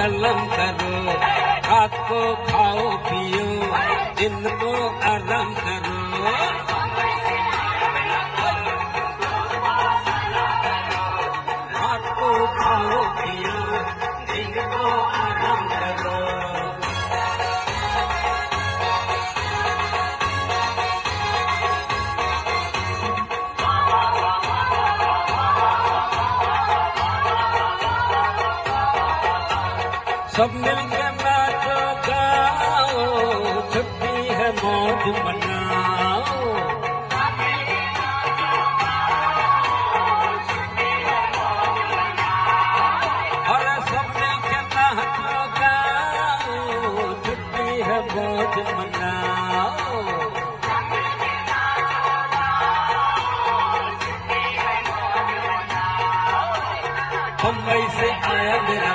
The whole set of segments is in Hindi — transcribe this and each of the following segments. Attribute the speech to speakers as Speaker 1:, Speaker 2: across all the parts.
Speaker 1: सलम करो रात को खाओ पियो दिन को आराम करो। सब मिलके नाचो गाओ छुट्टी है मौज मनाओ। और सब मिलके नाचो गाओ छुट्टी है मौज मनाओ। मुंबई से आया मेरा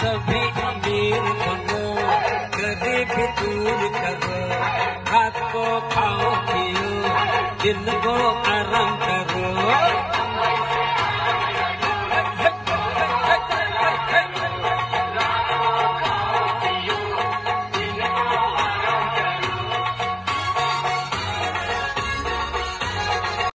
Speaker 1: सभी अमीर बनो गरीब दूर करो। हाथ को खाओ पियो दिल को आराम